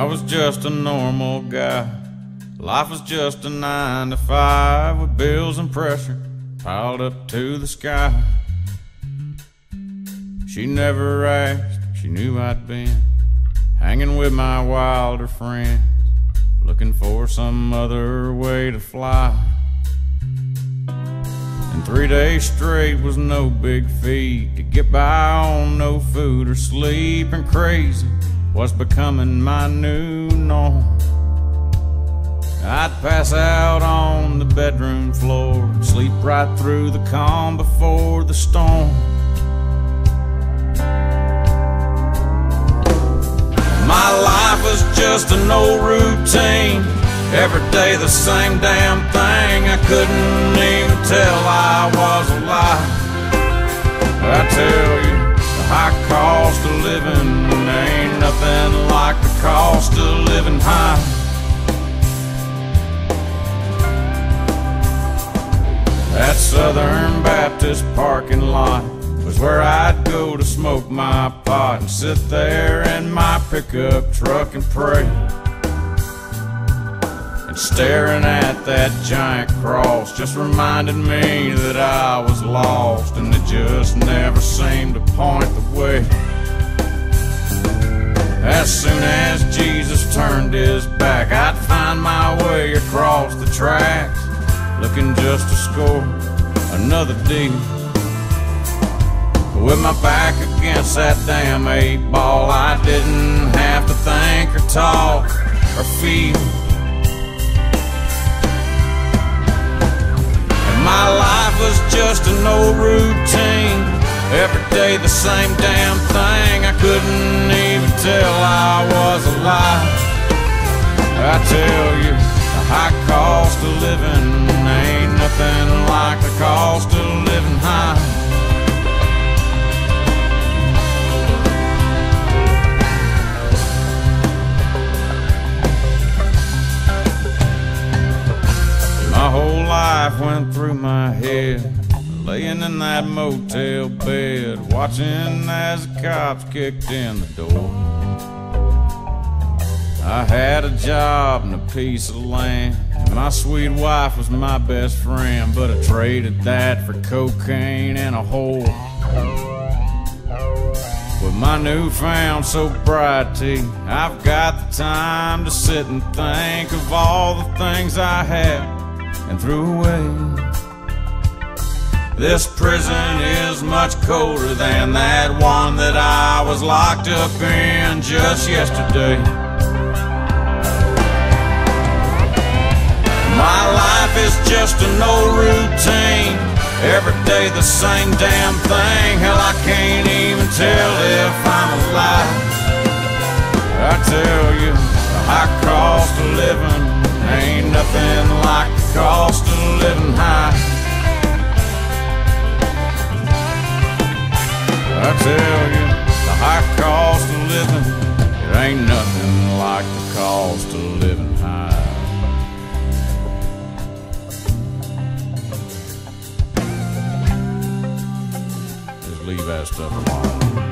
I was just a normal guy. Life was just a nine to five with bills and pressure piled up to the sky. She never asked, she knew I'd been hanging with my wilder friends, looking for some other way to fly. And three days straight was no big feat to get by on no food or sleep, and crazy was becoming my new norm. I'd pass out on the bedroom floor, sleep right through the calm before the storm. My life was just an old routine. Every day the same damn thing. I couldn't even tell I was alive. I tell you, the high cost of living ain't nothing like the cost of living high. That Southern Baptist parking lot was where I'd go to smoke my pot and sit there in my pickup truck and pray. And staring at that giant cross just reminded me that I was lost and it just never seemed to point the way. As soon as Jesus turned his back, I'd find my way across the tracks, looking just to score another deal. With my back against that damn eight ball, I didn't have to think or talk or feel. And my life was just an old routine. Every day the same damn thing. I couldn't even tell I was alive. I tell you, the high cost of living ain't nothing like the cost of living high. My whole life went through my head, laying in that motel bed, watching as the cops kicked in the door. I had a job and a piece of land, and my sweet wife was my best friend, but I traded that for cocaine and a hole. With my newfound sobriety, I've got the time to sit and think of all the things I had and threw away. This prison is much colder than that one that I was locked up in just yesterday. My life is just an old routine. Every day the same damn thing. Hell, I can't even tell if I'm alive. I tell you, the high cost of living ain't nothing like the cost of living high. I tell you, the high cost of living, it ain't nothing like the cost of living high. Just leave that stuff alone.